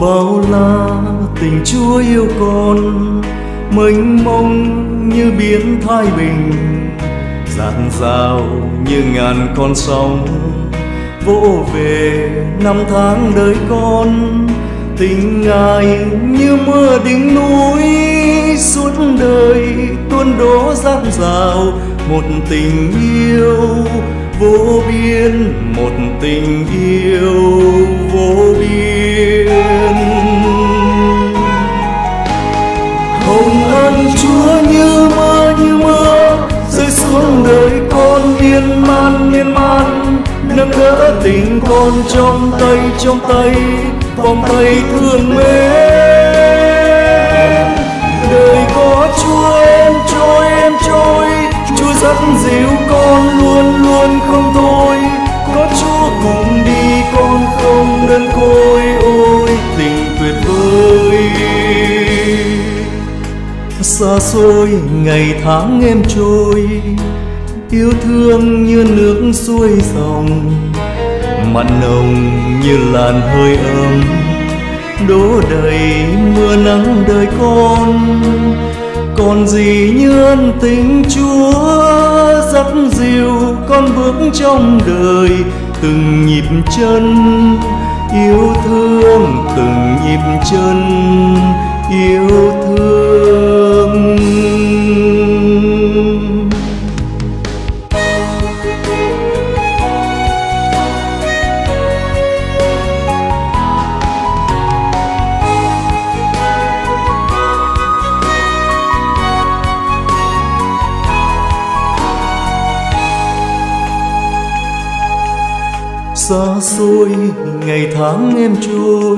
bao la tình chúa yêu con, mênh mông như biển thái bình, dạt dào như ngàn con sóng. Vỗ về năm tháng đời con, tình ngài như mưa đỉnh núi. Suốt đời tuôn đổ dạt dào, một tình yêu vô biên, một tình yêu con trong tay trong tay vòng tay thương mến đời có chúa em trôi em trôi, chúa dắt dìu con luôn luôn không thôi. Có chúa cùng đi, con không đơn côi. Ôi, tình tuyệt vời. Xa xôi ngày tháng em trôi, yêu thương như nước xuôi dòng mặn nồng như làn hơi ấm. Đổ đầy mưa nắng đời con, còn gì như ân tình chúa. Dắt dìu con bước trong đời, từng nhịp chân. Yêu thương từng nhịp chân, yêu thương xa xôi, ngày tháng em trôi.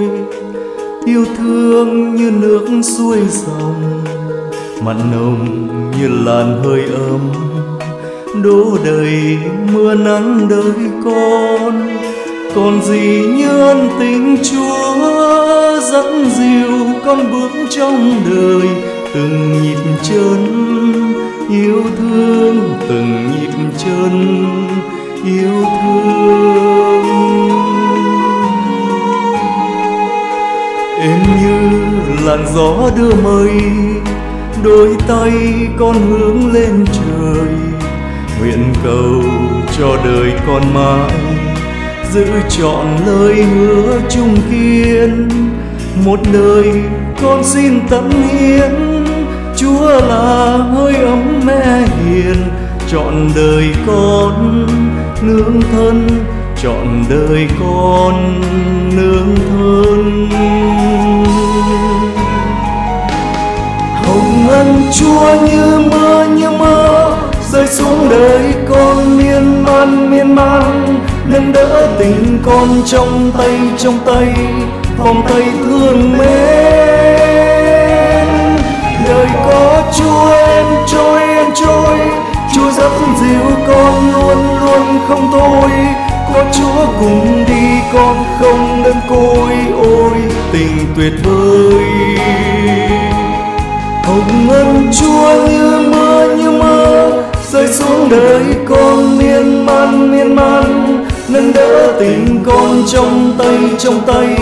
Yêu thương như nước xuôi dòng, mặn nồng như làn hơi ấm. Đổ đầy mưa nắng đời con, còn gì như ân tình chúa dẫn dìu con bước trong đời. Từng nhịp chân, yêu thương từng nhịp chân, yêu thương em như làn gió đưa mây, đôi tay con hướng lên trời. Nguyện cầu cho đời con mãi, giữ trọn lời hứa chung kiên. Một đời con xin tận hiến, chúa là hơi ấm mẹ hiền. Trọn đời con nương thân trọn đời con nương thân. Đỡ tình con trong tay trong tay vòng tay thương mến. Đời có chúa em trôi em trôi, chúa dắt dìu con luôn luôn không thôi. Có chúa cùng đi, con không đơn côi, ôi, tình tuyệt vời. Hồng ân chúa như mưa như mưa, rơi xuống đời con miên man miên man nâng đỡ tình con trong tay trong tay,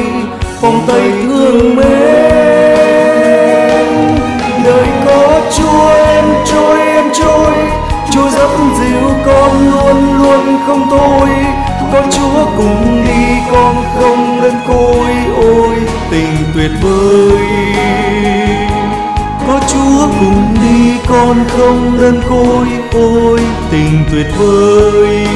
vòng tay thương mến. Đời có chúa em trôi em trôi, chúa dắt dìu con luôn luôn không thôi. Có chúa cùng đi, con không đơn côi, ôi tình tuyệt vời. Có chúa cùng đi, con không đơn côi, ôi tình tuyệt vời.